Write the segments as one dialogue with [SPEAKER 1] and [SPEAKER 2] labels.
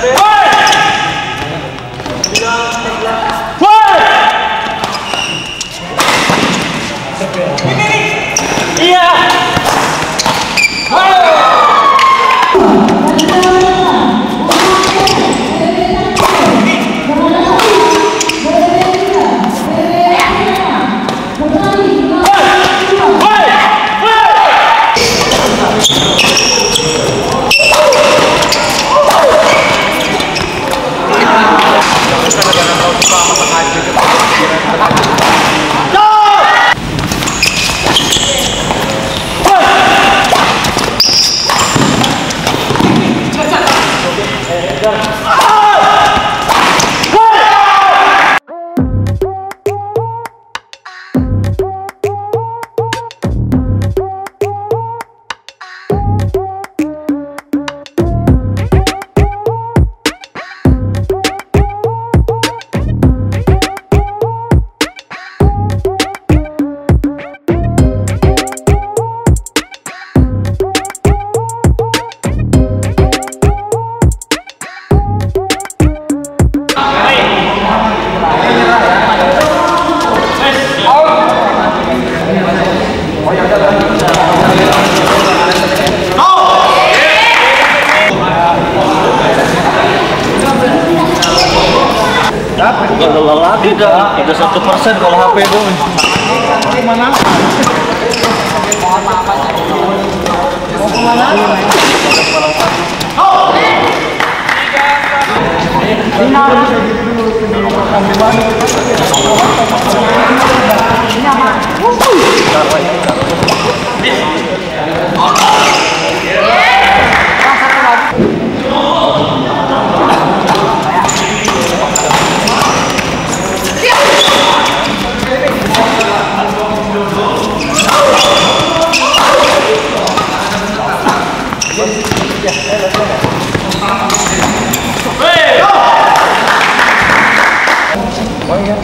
[SPEAKER 1] Yeah. Lelah lagi dah. Udah satu persen kalau HP itu. Buat jalan ini.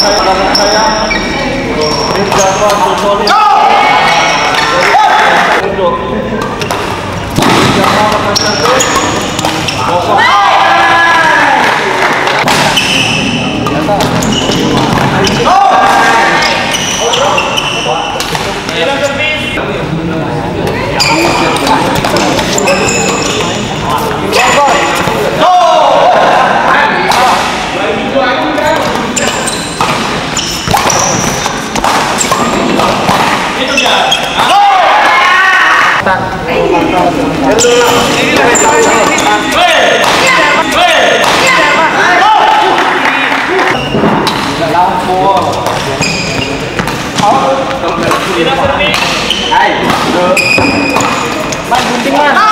[SPEAKER 1] saya, saya. Rizwan Sulsoli. 好，准备。哎，得，慢
[SPEAKER 2] 点，慢点。啊！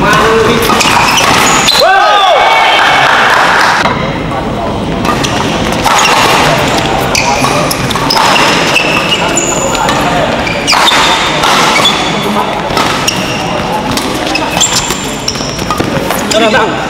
[SPEAKER 2] Mano, Nah,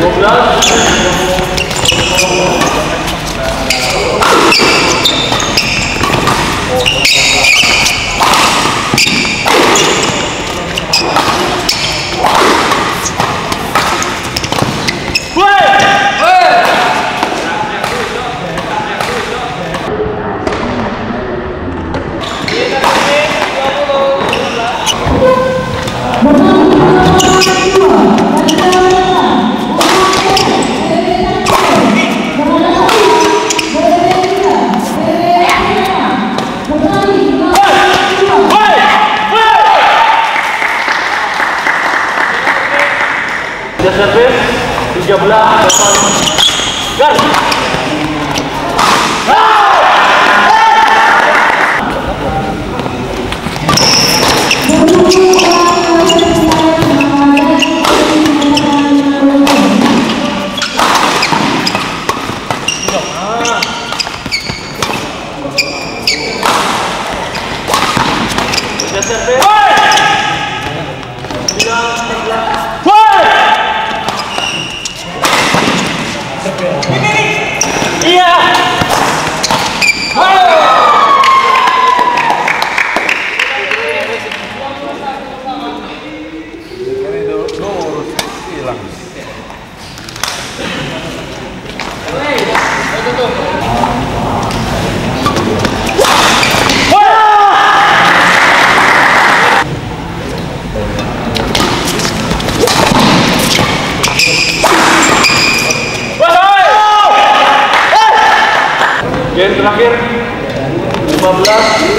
[SPEAKER 2] Một lớn Yeah! Terakhir 15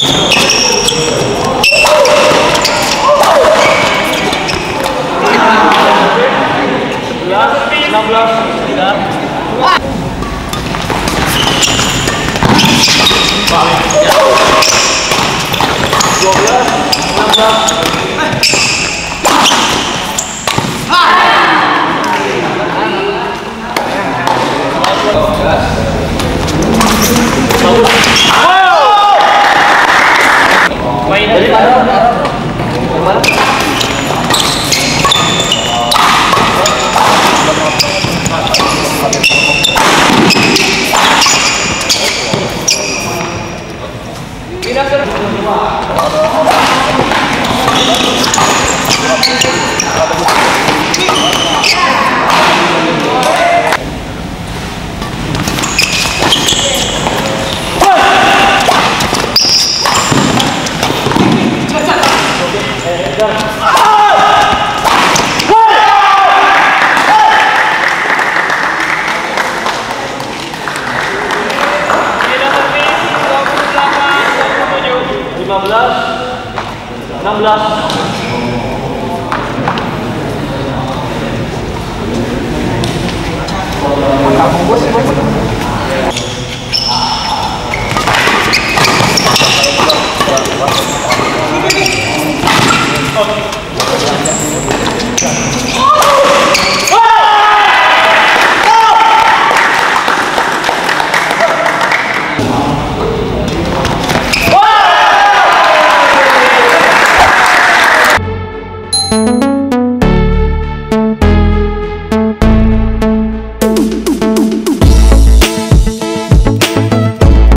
[SPEAKER 1] Gracias. Enam belas.